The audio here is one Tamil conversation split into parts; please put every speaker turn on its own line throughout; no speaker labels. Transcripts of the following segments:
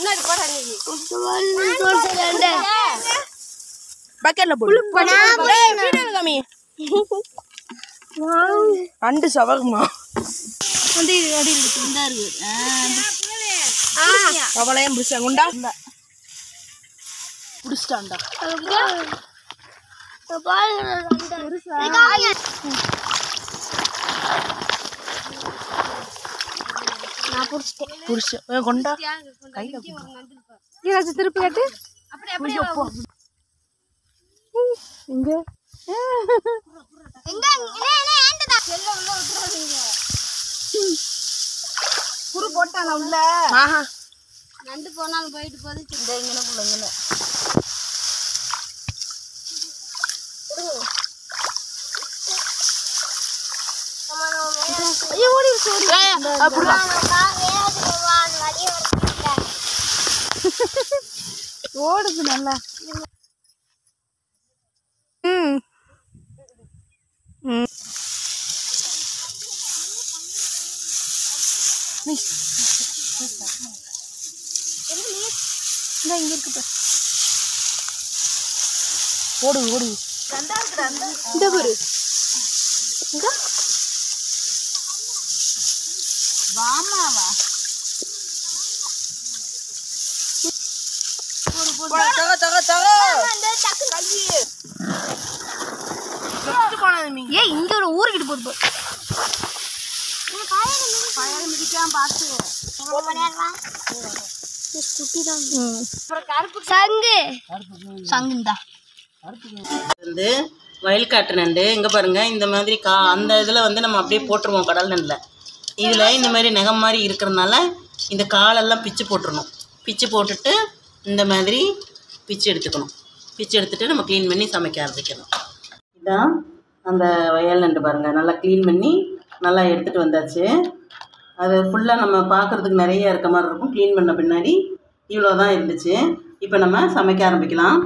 முன்னாடி நீ.
பக்கெட்ல போடு. காமி அண்டு சவகுமா அவளையும் பிடிச்சா குண்டா? பிடிச்ச. கொண்டா. கையில
ஏதாச்சும் திருப்பி கட்டு.
இங்க.
குரு போட்டானா உள்ள?
ஆஹா.
நண்டு போனாலும் போயிட்டு போது இந்த இங்கே பிள்ளைங்க
ஏய், அப்படிதான்
ஓடுது நல்லா.
ம். ம்.
இந்த இங்க இருக்கு பாரு.
ஓடு ஓடு.
இந்த பாரு. வாமாவா? ஏய் இங்க ஒரு ஊருக்கிட்டு போகுது சங்கு சங்குந்தா
வந்து வயல்காட்டு நண்டு இங்கே பாருங்க இந்த மாதிரி கா அந்த இதில் வந்து நம்ம அப்படியே போட்டுருவோம் கடல் நண்டில் இதில் இந்த மாதிரி நகம் மாதிரி இருக்கிறதுனால இந்த காலெல்லாம் பிச்சு போட்டுறணும். பிச்சு போட்டுட்டு இந்த மாதிரி பிச்சு எடுத்துக்கணும். பிச்சு எடுத்துகிட்டு நம்ம க்ளீன் பண்ணி சமைக்க ஆரம்பிக்கணும். இதான் அந்த வயல் நண்டு பாருங்கள் நல்லா க்ளீன் பண்ணி நல்லா எடுத்துகிட்டு வந்தாச்சு. அது ஃபுல்லாக நம்ம பார்க்குறதுக்கு நிறைய இருக்க மாதிரி இருக்கும். க்ளீன் பண்ண பின்னாடி இவ்வளோ தான் இருந்துச்சு. இப்போ நம்ம சமைக்க ஆரம்பிக்கலாம்.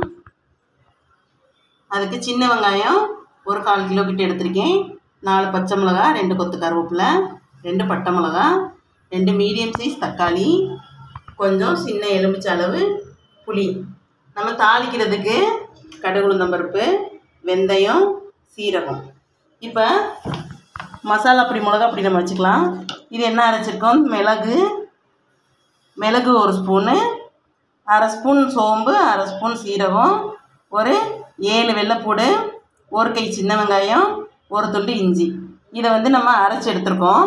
அதுக்கு சின்ன வெங்காயம் ஒரு கால் கிலோ கிட்ட எடுத்திருக்கேன். நாலு பச்சை மிளகா ரெண்டு கொத்து கருவேப்பிலை ரெண்டு பட்டை மிளகா ரெண்டு மீடியம் சைஸ் தக்காளி கொஞ்சம் சின்ன எலுமிச்சை அளவு புளி. நம்ம தாளிக்கிறதுக்கு கடுகு உளுந்தம்பருப்பு வெந்தயம் சீரகம். இப்போ மசாலா பொடி மிளகா அப்படி நம்ம வச்சுக்கலாம். இது என்ன அரைச்சிருக்கோம்? மிளகு. மிளகு ஒரு ஸ்பூனு அரை ஸ்பூன் சோம்பு அரை ஸ்பூன் சீரகம் ஒரு ஏழு வெள்ளைப்பூடு ஒரு கை சின்ன வெங்காயம் ஒரு துண்டு இஞ்சி. இதை வந்து நம்ம அரைச்சி எடுத்துருக்கோம்.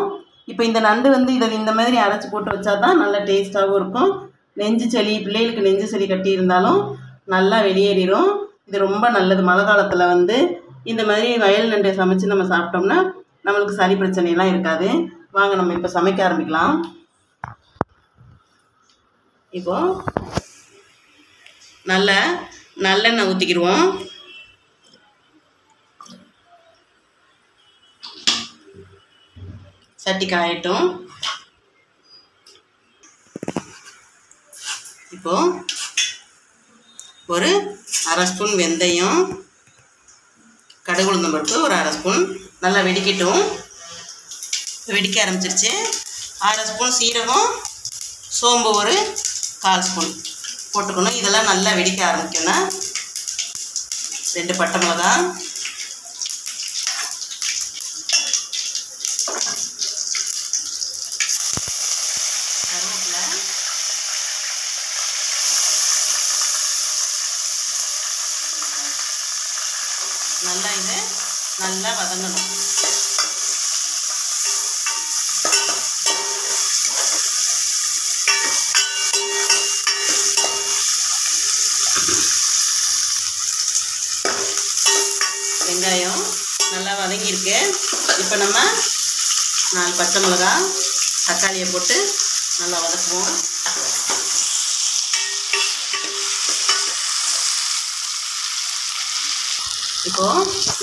இப்போ இந்த நண்டு வந்து இதை இந்த மாதிரி அரைச்சி போட்டு வச்சா தான் நல்ல டேஸ்ட்டாகவும் இருக்கும். நெஞ்சு சளி பிள்ளைகளுக்கு நெஞ்சு சளி கட்டி இருந்தாலும் நல்லா வெளியேறிடும் இது ரொம்ப நல்லது. மழை காலத்தில் வந்து இந்த மாதிரி வயல் நண்டை சமைச்சு நம்ம சாப்பிட்டோம்னா நம்மளுக்கு சளி பிரச்சனையெல்லாம் இருக்காது. வாங்க நம்ம இப்போ சமைக்க ஆரம்பிக்கலாம். இப்போ நல்ல நல்லெண்ணெய் ஊற்றிக்கிடுவோம் சட்டி காயட்டும் இப்போ ஒரு அரை ஸ்பூன் வெந்தயம் கடுகு உளுந்தம் பருப்பு ஒரு அரை ஸ்பூன் நல்லா வெடிக்கட்டும். வெடிக்க ஆரம்பிச்சிருச்சு. அரை ஸ்பூன் சீரகம் சோம்பு ஒரு கால் ஸ்பூன் போட்டுக்கணும். இதெல்லாம் நல்லா வெடிக்க ஆரம்பிக்கணும் ரெண்டு பட்டை மிளகா கருவேப்பிலை நல்லா இது நல்லா வதங்கணும். வெங்காயம் நல்லா வதங்கியிருக்கு. இப்போ நம்ம நாலு பச்சை மிளகா தக்காளியை போட்டு நல்லா வதக்குவோம். இப்போ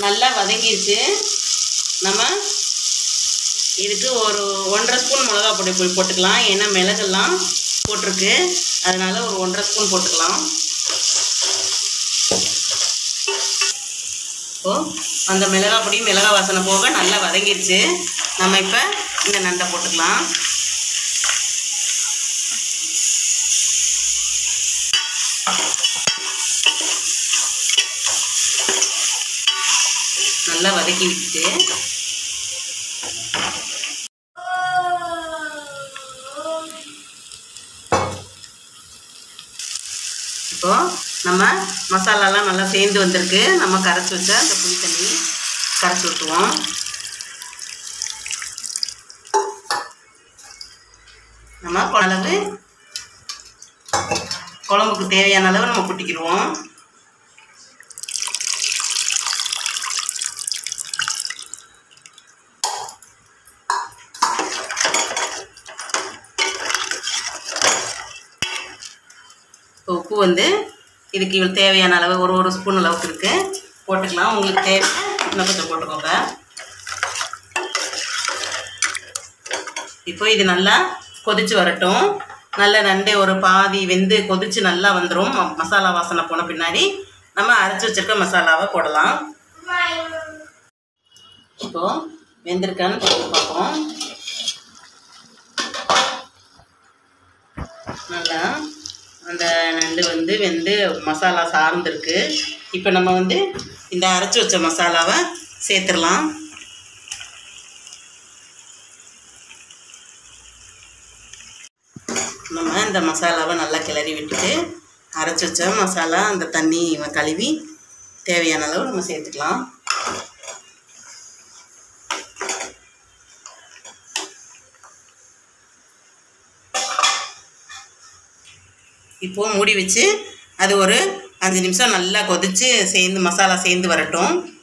நல்லா வதங்கிருச்சு. நம்ம இதுக்கு ஒரு ஒன்றரை ஸ்பூன் மிளகா பொடி போட்டுக்கலாம். ஏன்னா மிளகெல்லாம் போட்டிருக்கு. அதனால் ஒரு ஒன்றரை ஸ்பூன் போட்டுக்கலாம். இப்போது அந்த மிளகா பொடி மிளகா வாசனை போக நல்லா வதங்கிருச்சு. நம்ம இப்போ இந்த நண்டை போட்டுக்கலாம். நல்லா வதக்கி விட்டுட்டு. இப்போ நம்ம மசாலாலாம் நல்லா சேர்ந்து வந்திருக்கு. நம்ம கரைச்சி வச்ச அந்த புளி தண்ணி கரைச்சி விட்டுருவோம். நம்ம அளவு குழம்புக்கு தேவையான அளவு நம்ம கொட்டிக்கிடுவோம். உப்பு வந்து இதுக்கு இவ்வளோ தேவையான அளவு ஒரு ஒரு ஸ்பூன் அளவுக்கு இருக்குது போட்டுக்கலாம். உங்களுக்கு தேவை இன்னும் கொஞ்சம் போட்டுக்கோங்க. இப்போ இது நல்லா கொதித்து வரட்டும். நல்ல நண்டே ஒரு பாதி வெந்து கொதித்து நல்லா வந்துடும் ம- மசாலா வாசனை போன பின்னாடி நம்ம அரைச்சி வச்சிருக்க மசாலாவை போடலாம். இப்போ வெந்திருக்கான்னு போட்டு பார்ப்போம். நல்லா அந்த நண்டு வந்து வெந்து மசாலா சார்ந்துருக்கு. இப்போ நம்ம வந்து இந்த அரைச்சி வச்ச மசாலாவை சேர்த்துடலாம். நம்ம இந்த மசாலாவை நல்லா கிளறி விட்டுட்டு அரைச்சி வச்ச மசாலா அந்த தண்ணி கழுவி தேவையான அளவு நம்ம சேர்த்துக்கலாம். இப்போது மூடி வச்சு அது ஒரு அஞ்சு நிமிஷம் நல்லா கொதித்து சேர்ந்து மசாலா சேர்ந்து வரட்டும்.